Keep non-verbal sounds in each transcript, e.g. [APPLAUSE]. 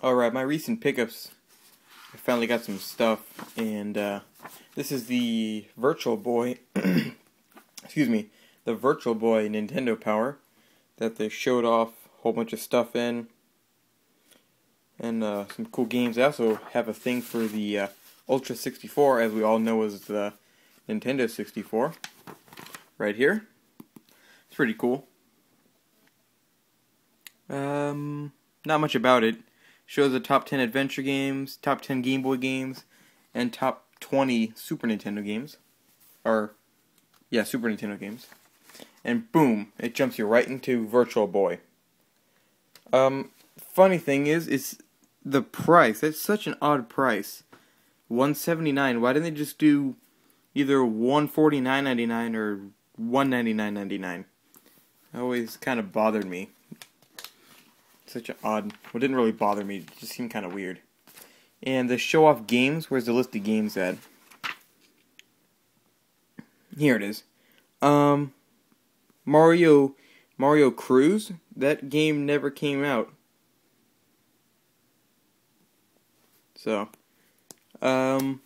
Alright, my recent pickups. I finally got some stuff, and uh, this is the Virtual Boy. [CLEARS THROAT] excuse me, the Virtual Boy Nintendo Power that they showed off a whole bunch of stuff in, and uh, some cool games. I also have a thing for the uh, Ultra 64, as we all know is the Nintendo 64, right here. It's pretty cool. Um, not much about it shows the top 10 adventure games, top 10 Game Boy games, and top 20 Super Nintendo games. Or, yeah, Super Nintendo games. And boom, it jumps you right into Virtual Boy. Um, funny thing is, it's the price. That's such an odd price. 179 Why didn't they just do either 149.99 or 199.99? Always kind of bothered me. Such an odd. Well, didn't really bother me. It just seemed kind of weird. And the show off games. Where's the list of games at? Here it is. Um, Mario, Mario Cruise. That game never came out. So, um,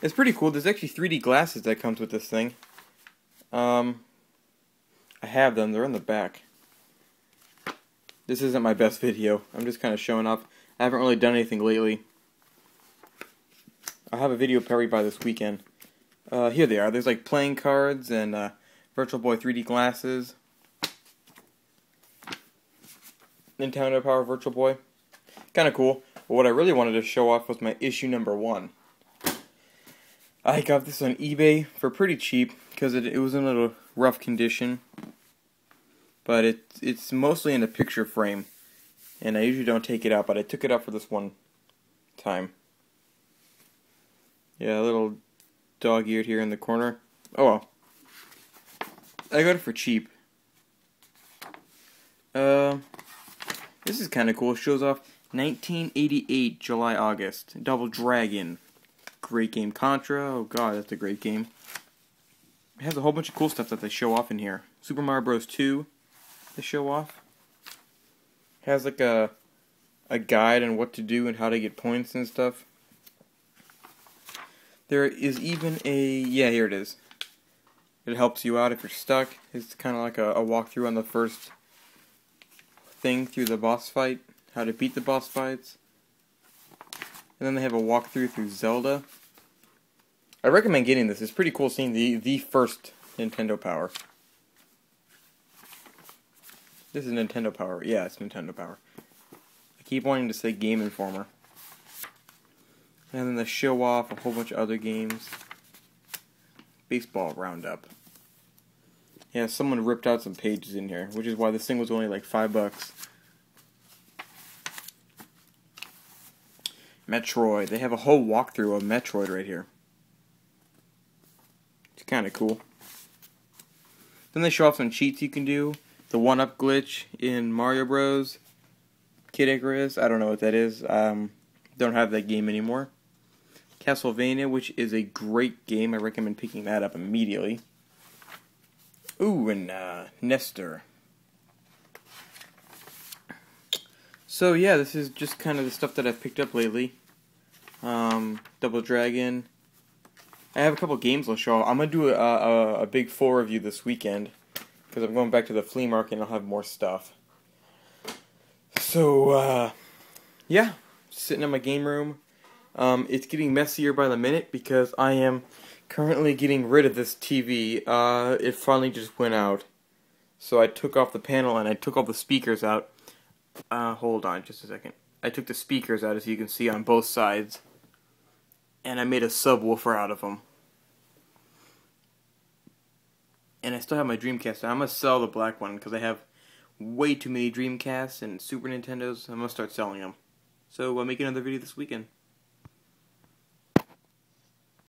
it's pretty cool. There's actually 3D glasses that comes with this thing. Um, I have them. They're in the back. This isn't my best video. I'm just kind of showing off. I haven't really done anything lately. I'll have a video probably by this weekend. Uh, here they are. There's like playing cards and uh, Virtual Boy 3D glasses. Nintendo Power Virtual Boy. Kind of cool. But what I really wanted to show off was my issue number one. I got this on eBay for pretty cheap because it, it was in a rough condition but it, it's mostly in a picture frame. And I usually don't take it out, but I took it out for this one time. Yeah, a little dog-eared here in the corner. Oh well. I got it for cheap. Uh, this is kind of cool. It shows off 1988 July August Double Dragon. Great game. Contra. Oh god, that's a great game. It has a whole bunch of cool stuff that they show off in here. Super Mario Bros. 2 to show off. Has like a a guide on what to do and how to get points and stuff. There is even a yeah, here it is. It helps you out if you're stuck. It's kind of like a, a walkthrough on the first thing through the boss fight, how to beat the boss fights. And then they have a walkthrough through Zelda. I recommend getting this. It's pretty cool seeing the the first Nintendo Power. This is Nintendo Power. Yeah, it's Nintendo Power. I keep wanting to say Game Informer. And then they show off a whole bunch of other games. Baseball Roundup. Yeah, someone ripped out some pages in here, which is why this thing was only like five bucks. Metroid. They have a whole walkthrough of Metroid right here. It's kind of cool. Then they show off some cheats you can do the one up glitch in Mario Bros. Kid Icarus. I don't know what that is. Um, don't have that game anymore. Castlevania, which is a great game. I recommend picking that up immediately. Ooh, and uh, Nester. So yeah, this is just kind of the stuff that I've picked up lately. Um, Double Dragon. I have a couple games I'll show. I'm gonna do a, a, a big full review this weekend because I'm going back to the flea market and I'll have more stuff. So, uh, yeah, sitting in my game room. Um, it's getting messier by the minute because I am currently getting rid of this TV. Uh, it finally just went out. So I took off the panel and I took all the speakers out. Uh, hold on just a second. I took the speakers out as you can see on both sides. And I made a subwoofer out of them. And I still have my Dreamcast. I'm gonna sell the black one because I have way too many Dreamcasts and Super Nintendos. I'm gonna start selling them. So I'll make another video this weekend.